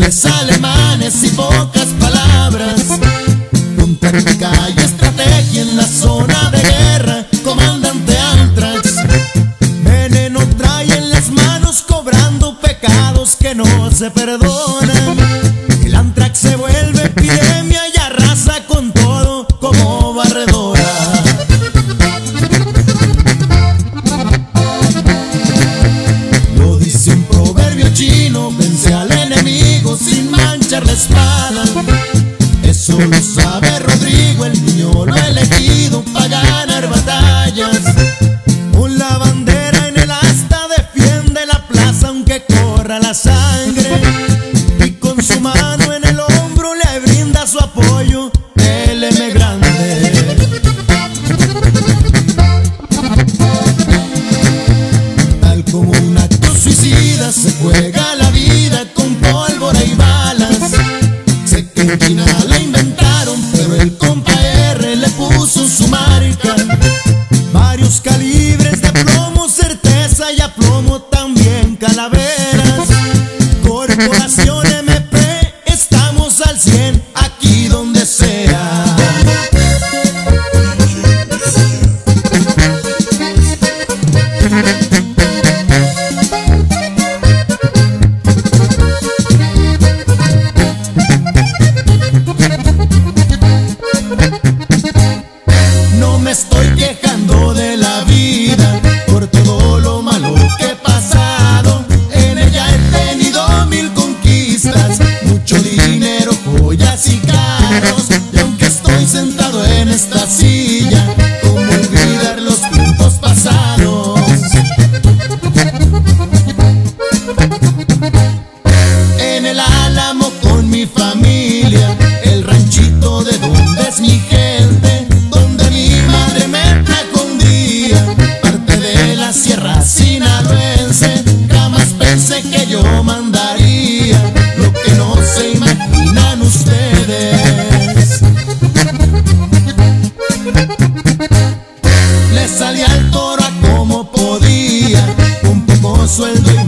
simples alemanes y pocas palabras. Con táctica y estrategia en la zona de guerra, comandante Antrax. Veneno trae en las manos cobrando pecados que no se perdonan. El Antrax se vuelve piel. Argentina. es mi gente, donde mi madre me trajo un día, parte de la sierra sinaloense, jamás pensé que yo mandaría lo que no se imaginan ustedes. Le salía al toro como podía, un poco sueldo y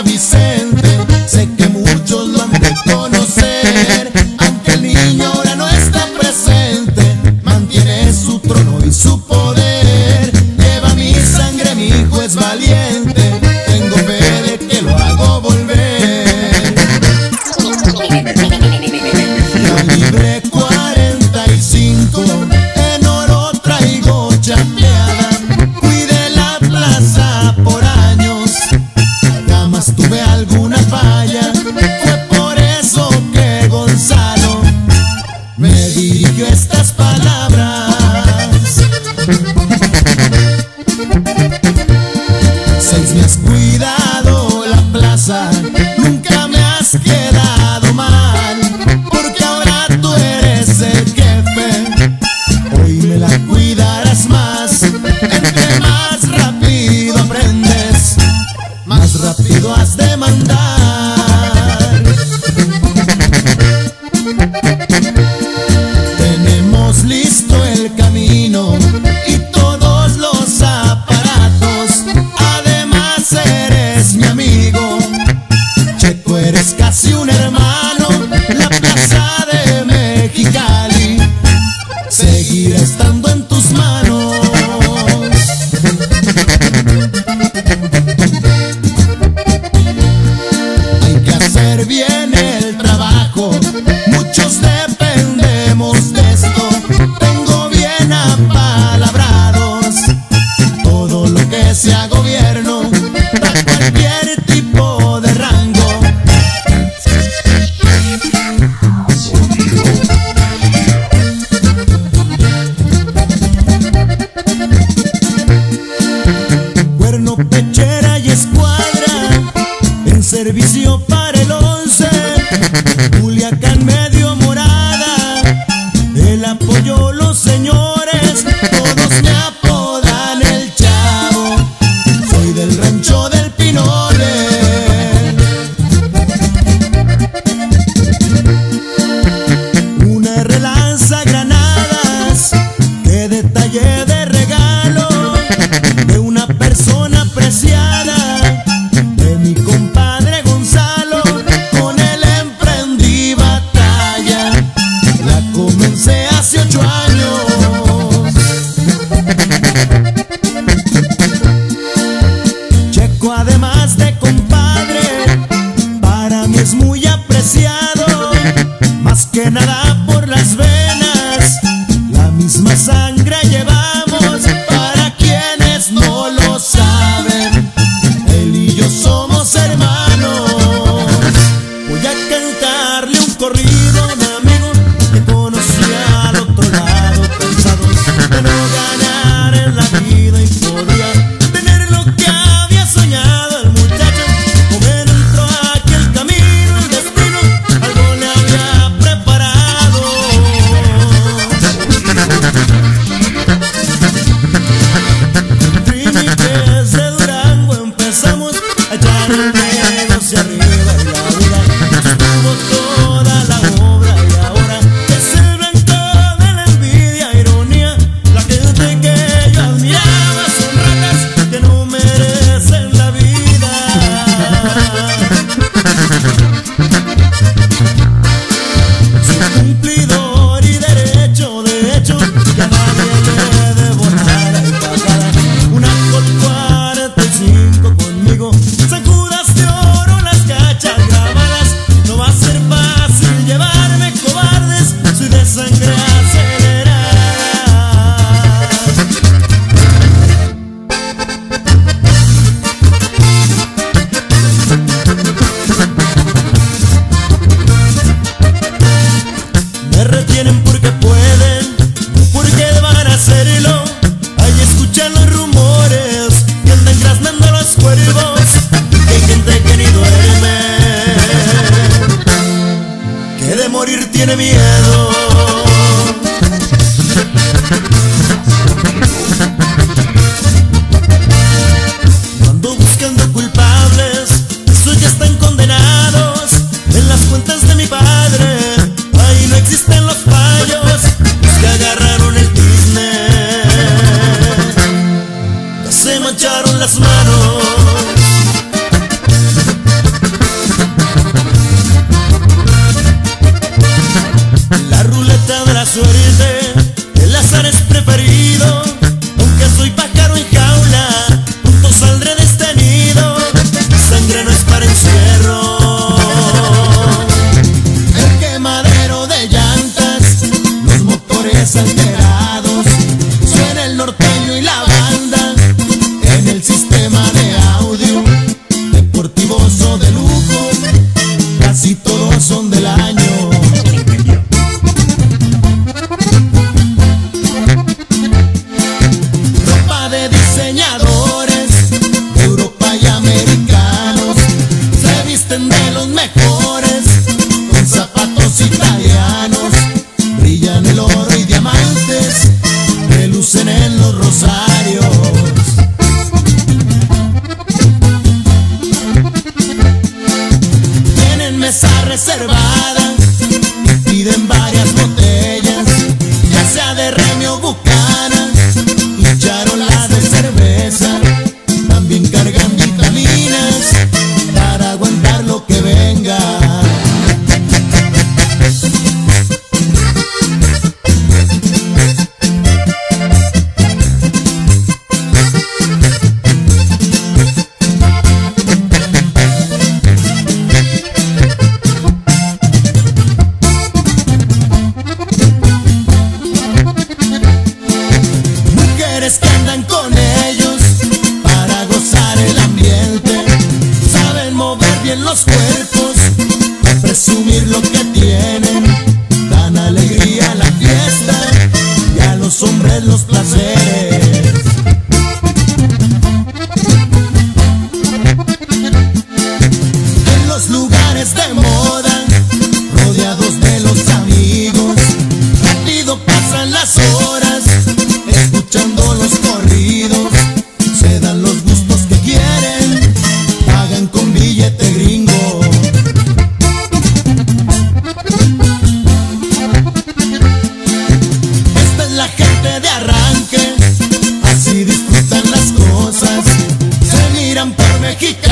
Vicente, sé que muchos lo han de conocer, aunque el niño ahora no está presente, mantiene su trono y su poder, lleva mi sangre, mi hijo es valiente, tengo fe de que lo hago volver. Yo libre apoyo los señores, todos me apoyan. más que nada. Las manos. Reservada piden nos mexicano.